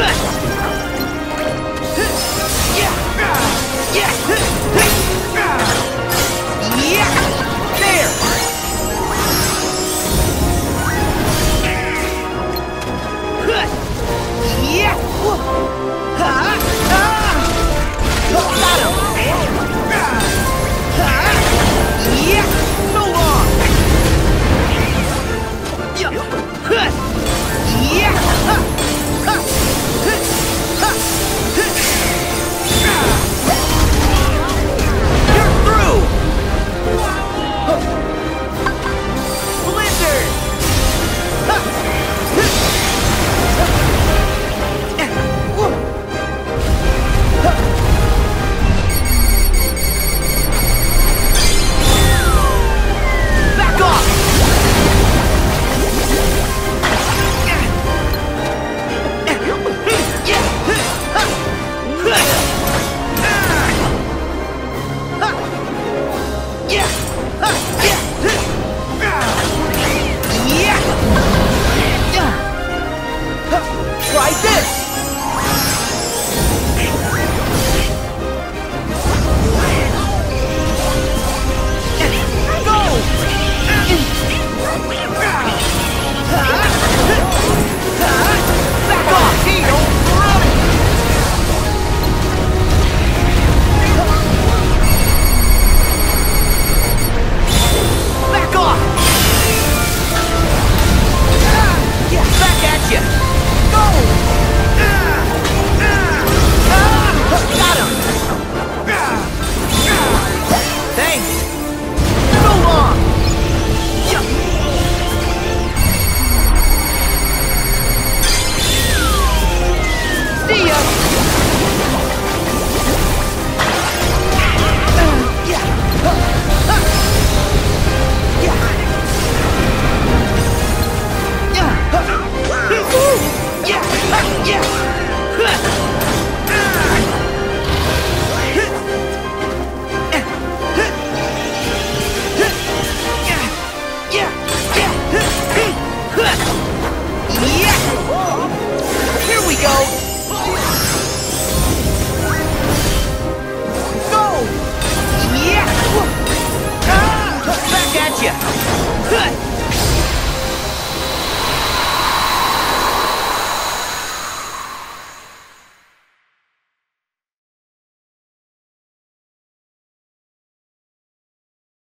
快！